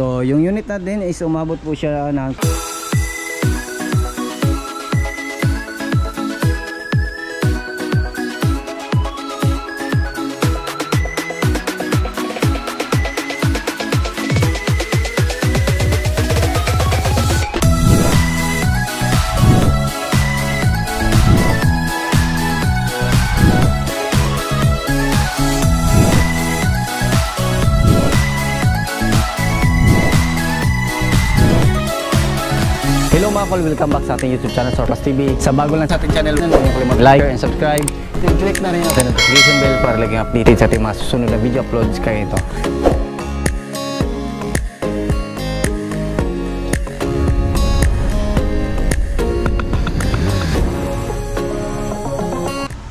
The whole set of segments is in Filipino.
So yung unit natin is umabot po siya ng Kol, welcome back sa ating YouTube channel Sorpas TV. Sa bago lang sa ating channel, huwag niyo kalimut like and subscribe. Then click na rin ang notification bell para laging updated sa ating mga susunod na video uploads kayo ito.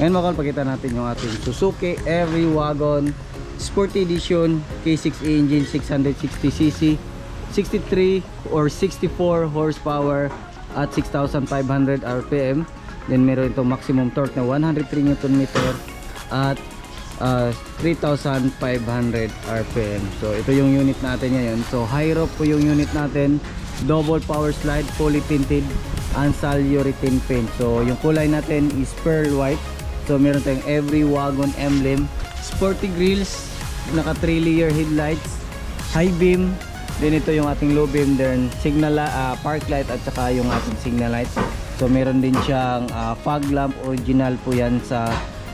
Ngayon mga kol, pakita natin yung ating Suzuki Every Wagon Sport Edition K6A engine 660cc 63 or 64 horsepower at 6,500 RPM. Then meron itong maximum torque na 103 Nm at uh, 3,500 RPM. So ito yung unit natin ngayon. So high rope po yung unit natin. Double power slide, fully tinted, Ansal urethane paint. So yung kulay natin is pearl white. So meron tayong every wagon emblem. Sporty grills, naka 3 layer headlights, high beam, Then ito yung ating low beam then signal uh, park light at saka yung ating signal light. So meron din siyang uh, fog lamp original po yan sa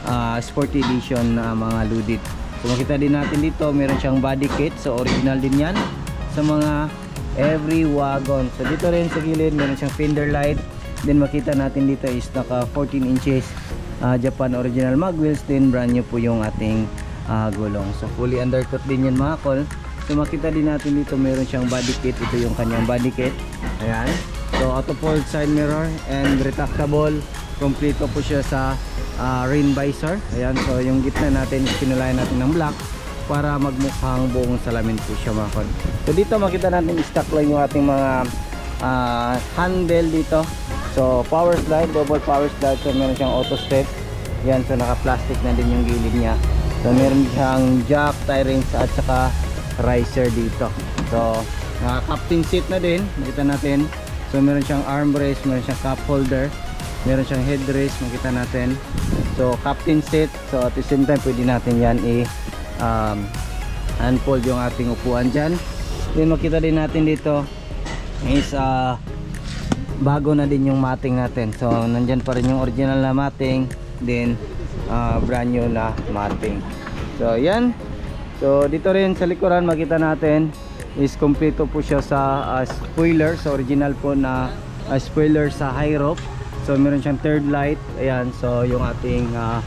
uh, Sport Edition na uh, mga ludit. So makita din natin dito meron siyang body kit. So original din yan sa mga every wagon. So dito rin sa gilid meron siyang fender light. Then makita natin dito is naka 14 inches uh, Japan original mag wheels. Then brand new po yung ating uh, gulong. So fully undercut din yan mga kol. So makita din natin dito meron siyang body kit. Ito yung kanyang body kit. Ayan. So auto fold side mirror and retractable. Kompleto po siya sa uh, rain visor. Ayan. So yung gitna natin pinulayan natin ng black para magmukhang buong salamin po siya mga kon. So dito makita natin stock lang yung ating mga uh, handle dito. So power slide, double power slide. So meron siyang auto step. Yan. So naka plastic na din yung gilid niya. So meron siyang jack, tie rings at saka riser dito. So uh, captain seat na din. Makita natin. So meron siyang armrest meron siyang cup holder meron siyang headrest makita natin. So captain seat. So at the same time pwede natin yan i um, unfold yung ating upuan dyan. Then makita din natin dito is uh, bago na din yung mating natin. So nandyan pa rin yung original na mating then uh, brand new na mating. So yan So dito rin sa likuran makita natin is kompleto po siya sa uh, spoiler. So original po na uh, spoiler sa high rope. So meron siyang third light. Ayan, so yung ating uh,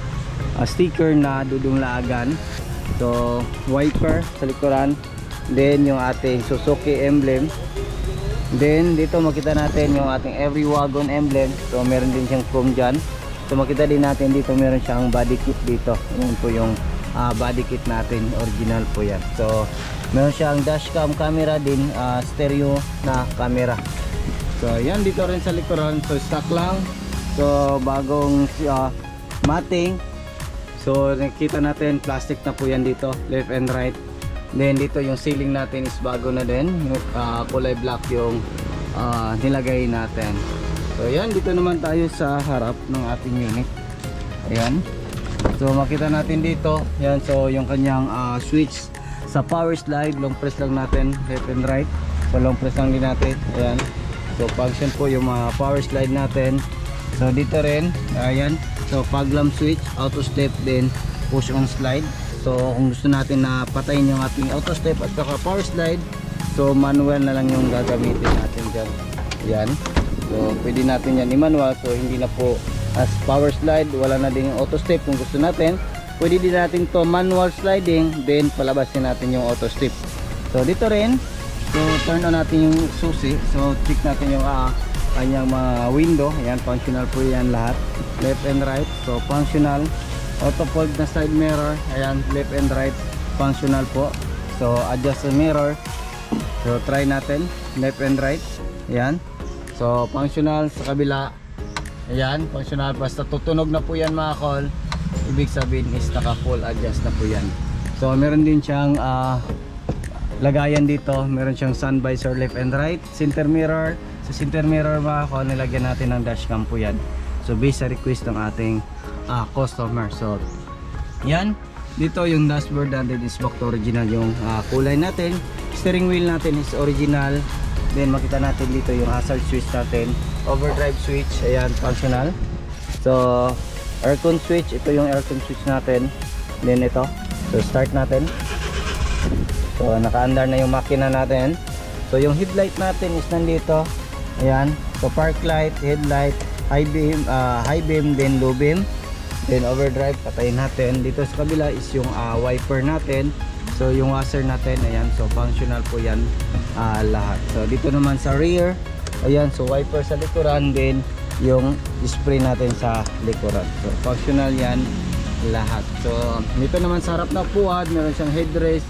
uh, sticker na dudong laagan. So wiper sa likuran. Then yung ating Suzuki emblem. Then dito makita natin yung ating every wagon emblem. So meron din siyang chrome dyan. So makita din natin dito meron siyang body kit dito. Yun po yung uh, body kit natin original po yan. So meron siyang dashcam camera din uh, stereo na camera. So yan dito rin sa likuran. So stock lang. So bagong uh, mating so nakita natin plastic na po yan dito left and right. Then dito yung ceiling natin is bago na din. Uh, kulay black yung uh, nilagay natin. So yan dito naman tayo sa harap ng ating unit. Ayan So makita natin dito, yan so yung kanyang uh, switch sa power slide, long press lang natin left and right. So long press lang din natin. Ayan. So function po yung mga power slide natin. So dito rin, ayan. So fog lamp switch, auto step din push on slide. So kung gusto natin na patayin yung ating auto step at saka power slide, so manual na lang yung gagamitin natin diyan. Ayan. So pwede natin yan i-manual so hindi na po as power slide wala na din yung auto step kung gusto natin pwede din natin to manual sliding then palabasin natin yung auto step so dito rin so turn on natin yung susi. So check natin yung uh, kanyang mga window. Ayan functional po yan lahat. Left and right. So functional. Auto fold na side mirror. Ayan left and right. Functional po. So adjust the mirror. So try natin. Left and right. Ayan. So functional sa kabila Ayan, functional. Basta tutunog na po yan mga call. Ibig sabihin is naka full adjust na po yan. So meron din siyang uh, lagayan dito. Meron siyang sun visor left and right, center mirror. Sa center mirror mga kol, nilagyan natin ng dashcam po yan. So based sa request ng ating ah, customer. So yan, dito yung dashboard natin is back to original yung ah, kulay natin. Steering wheel natin is original. Then makita natin dito yung hazard switch natin. Overdrive switch, ayan, functional. So, aircon switch, ito yung aircon switch natin. Then ito, so start natin. So, naka-under na yung makina natin. So, yung headlight natin is nandito. Ayan. So, park light, headlight, high beam, ah, high beam, then low beam. Then overdrive, patayin natin. Dito sa kabila is yung ah, wiper natin. So, yung washer natin, ayan. So, functional po yan ah, lahat. So, dito naman sa rear, ayan. So, wiper sa likuran, then yung spray natin sa likuran. So, functional yan lahat. So, dito naman sa harap na puwad, meron siyang headrest.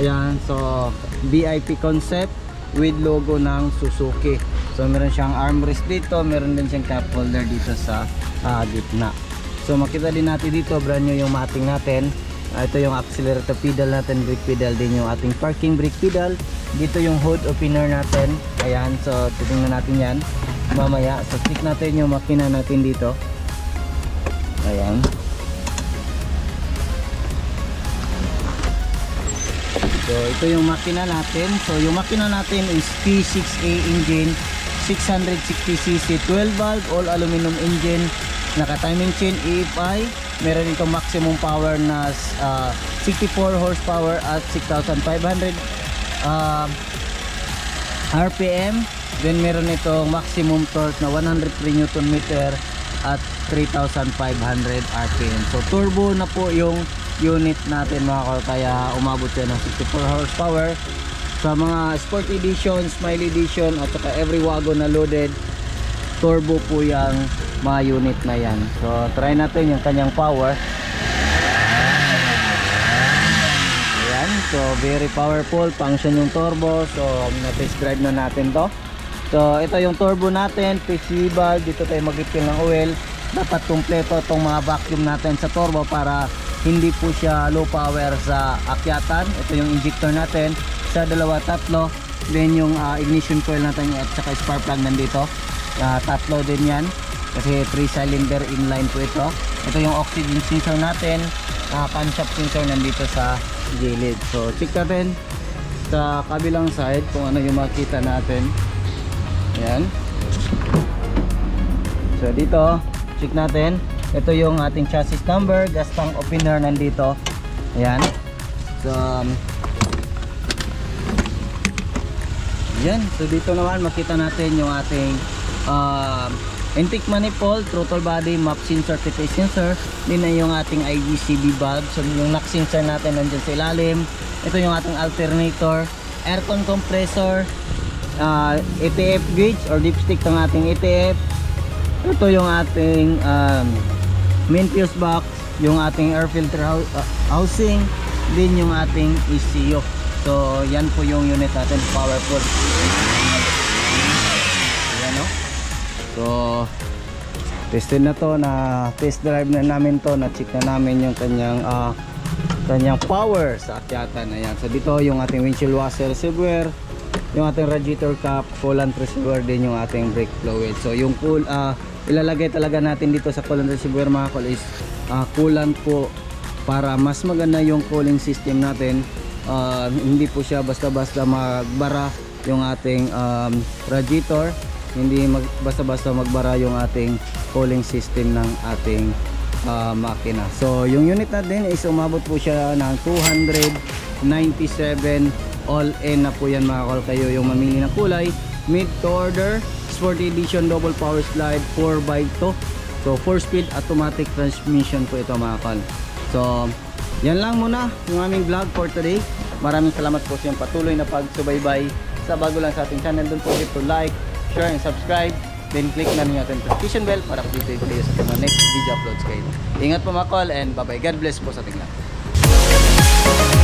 Ayan, so VIP concept with logo ng Suzuki. So, meron siyang armrest dito, meron din siyang cup holder dito sa ah, gitna. So, makita din natin dito, brand new yung mating natin. Ah, ito yung accelerator pedal natin, brake pedal din yung ating parking brake pedal. Dito yung hood opener natin. Ayan, so titingnan natin yan mamaya. So, check natin yung makina natin dito. Ayan. So ito yung makina natin. So yung makina natin is P6A engine, 660cc 12 valve, all aluminum engine, naka timing chain EFI, meron itong maximum power na ah, 64 horsepower at 6,500 ah, RPM. Then meron itong maximum torque na 103 Newton meter at 3,500 RPM. So turbo na po yung unit natin mga kol kaya umabot yan ng 64 horsepower sa mga sport edition, smile edition at saka every wagon na loaded turbo po yung mga unit na yan. So try natin yung kanyang power. Ayan so very powerful function yung turbo. So na-test drive na natin to. So ito yung turbo natin valve dito tayo mag-refill ng oil. Dapat kumpleto itong mga vacuum natin sa turbo para hindi po siya low power sa akyatan. Ito yung injector natin. Sa dalawa tatlo. Then yung ah, ignition coil natin at saka spark plug nandito Ah, tatlo din yan. Kasi 3 cylinder inline po ito. Ito yung oxygen sensor natin. Uh, camshaft sensor nandito sa gilid. So check natin sa kabilang side kung ano yung makita natin. Yan so dito check natin. Ito yung ating chassis number. Gas tank opener nandito. Ayan. So um, yan so dito naman makita natin yung ating um, intake manifold throttle body map sensor TP sensor. Din na yung ating IGCB valve. So yung knock sensor natin nandyan sa ilalim. Ito yung ating alternator. Aircon compressor uh, ETF gauge or dipstick ng ating ETF ito yung ating um, main fuse box yung ating air filter uh, housing din yung ating ECU so yan po yung unit natin powerful so tested na to na test drive na namin to na check na namin yung kanyang ah, kanyang power sa akyatan ayan so dito yung ating windshield washer reservoir yung ating radiator cap coolant reservoir din yung ating brake fluid. So yung cool ah, ilalagay talaga natin dito sa coolant reservoir mga kol is ah, coolant po para mas maganda yung cooling system natin. Ah, hindi po siya basta-basta magbara yung ating um, radiator hindi mag, basta-basta magbara yung ating cooling system ng ating ah, makina. So yung unit natin is umabot po siya ng 297 all in na po yan mga kol kayo yung mamili ng kulay. Mid to order sport edition double power slide 4x2 so 4 speed automatic transmission po ito mga kol so yan lang muna yung aming vlog for today. Maraming salamat po sa iyong patuloy na pagsubaybay. Sa bago lang sa ating channel don't forget to like share and subscribe. Then click na niyo ating notification bell para update kayo sa mga next video uploads kayo. Ingat po mga call and bye bye God bless po sa ating lahat